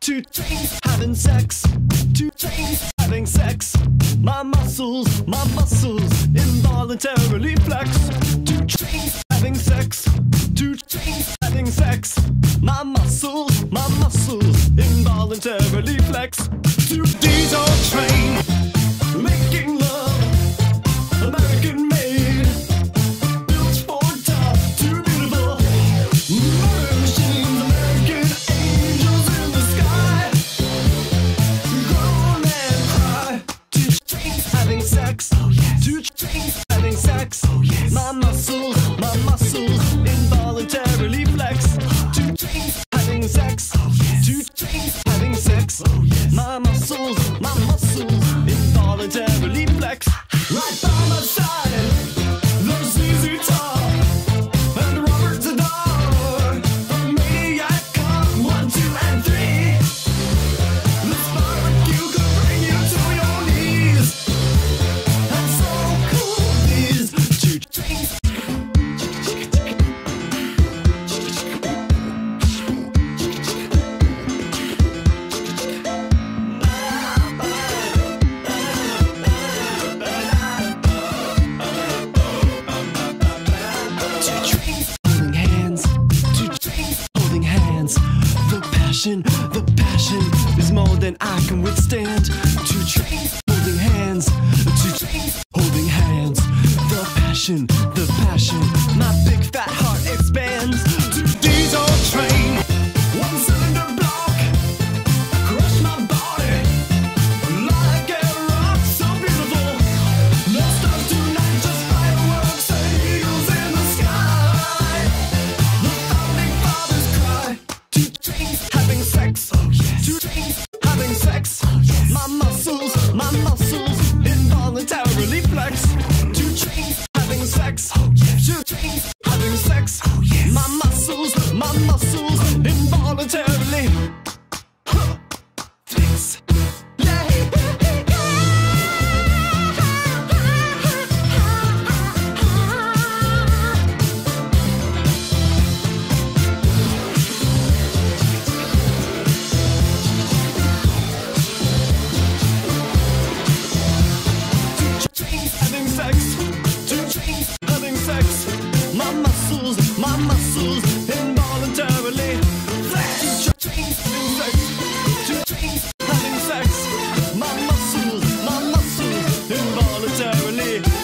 Two chains having sex. Two chains having sex. My muscles, my muscles involuntarily flex. Two chains having sex. Two chains having sex. My muscles, my muscles involuntarily sex. Oh yes. Two chains having sex. Oh yes. My muscles, my muscles involuntarily flex. Two chains having sex. Oh yes. Two chains having sex. Oh yes. My muscles, my muscles involuntarily flex. Right by passion, the passion is more than I can withstand. Two chains holding hands. Two chains holding hands. The passion, the passion. My big fat heart expands. Two diesel train. One cylinder block. Crush my body. Like a rock so beautiful. Stars tonight, just fireworks eagles in the sky. The founding fathers cry. Two chains involuntarily flex. Yeah.